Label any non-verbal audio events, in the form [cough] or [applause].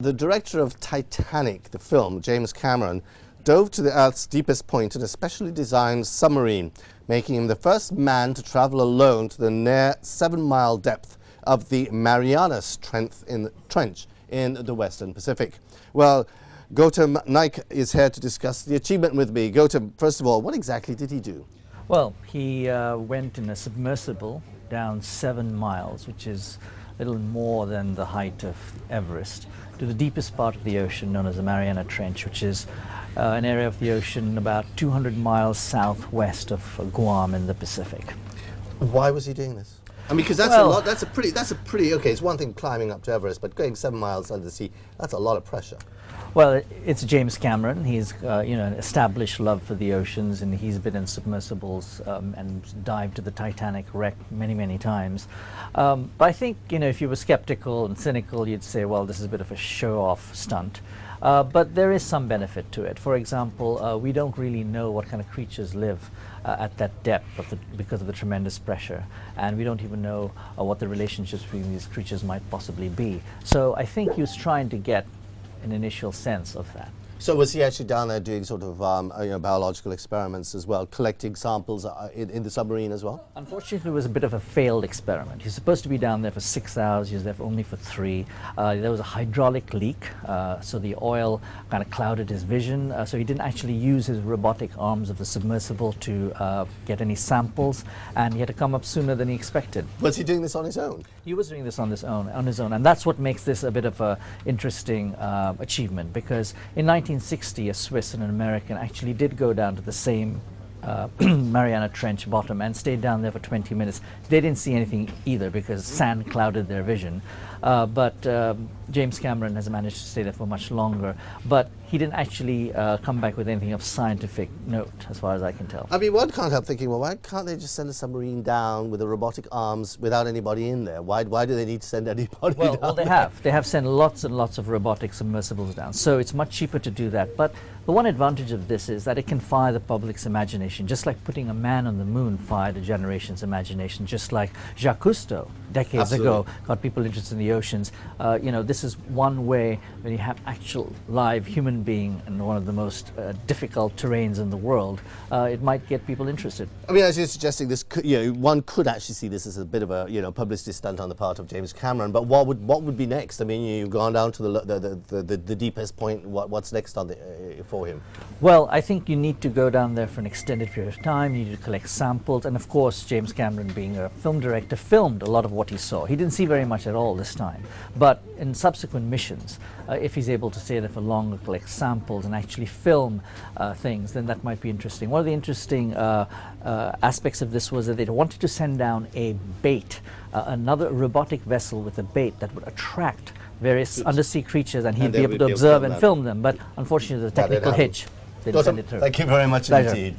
The director of Titanic, the film, James Cameron, dove to the Earth's deepest point in a specially designed submarine, making him the first man to travel alone to the near seven-mile depth of the Marianas Trench in, the Western Pacific. Well, Gautam Naik is here to discuss the achievement with me. Gautam, first of all, what exactly did he do? Well, he uh, went in a submersible down seven miles, which is little more than the height of Everest, to the deepest part of the ocean known as the Mariana Trench, which is uh, an area of the ocean about 200 miles southwest of Guam in the Pacific. Why was he doing this? I mean, because that's well, a lot. That's a pretty. That's a pretty. Okay, it's one thing climbing up to Everest, but going seven miles under the sea, that's a lot of pressure. Well, it's James Cameron. He's uh, you know an established love for the oceans, and he's been in submersibles um, and dived to the Titanic wreck many, many times. Um, but I think you know if you were skeptical and cynical, you'd say, well, this is a bit of a show-off stunt. Uh, but there is some benefit to it. For example, uh, we don't really know what kind of creatures live uh, at that depth of the, because of the tremendous pressure, and we don't even know uh, what the relationships between these creatures might possibly be. So I think he was trying to get an initial sense of that. So was he actually down there doing sort of um, uh, you know, biological experiments as well, collecting samples uh, in, in, the submarine as well? Unfortunately, it was a bit of a failed experiment. He's supposed to be down there for six hours. He was there for only for three. Uh, there was a hydraulic leak, uh, so the oil kind of clouded his vision. Uh, so he didn't actually use his robotic arms of the submersible to uh, get any samples, and he had to come up sooner than he expected. Was he doing this on his own? He was doing this on his own, on his own, and that's what makes this a bit of an interesting achievement because in 19 1960, a Swiss and an American actually did go down to the same uh, [clears throat] Mariana Trench bottom and stayed down there for 20 minutes. They didn't see anything either because sand clouded their vision. Uh, but um, James Cameron has managed to stay there for much longer. But he didn't actually uh, come back with anything of scientific note, as far as I can tell. I mean, one can't help thinking, well, why can't they just send a submarine down with the robotic arms without anybody in there? Why, why do they need to send [laughs] anybody well, down Well, they there? have. They have sent lots and lots of robotic submersibles down. So it's much cheaper to do that. But the one advantage of this is that it can fire the public's imagination, just like putting a man on the moon fired a generation's imagination, just like Jacques Cousteau decades Absolutely. ago got people interested in the oceans. Uh, you know, this is one way when you have actual live human being in one of the most uh, difficult terrains in the world, uh, it might get people interested. I mean, as you're suggesting, this could, you know, one could actually see this as a bit of a you know publicity stunt on the part of James Cameron. But what would what would be next? I mean, you've gone down to the the, the, the, the deepest point. What, what's next on the, for him? Well, I think you need to go down there for an extended period of time. You need to collect samples, and of course, James Cameron, being a film director, filmed a lot of what he saw. He didn't see very much at all this time, but in subsequent missions, uh, if he's able to stay there for longer, collect samples, and actually film uh, things, then that might be interesting. One of the interesting uh, uh aspects of this was that they wanted to send down a bait, uh, another robotic vessel with a bait that would attract various undersea creatures, and he'd and be able to observe and film them. But unfortunately, the technical hitch. They Thank you very much Pleasure. indeed.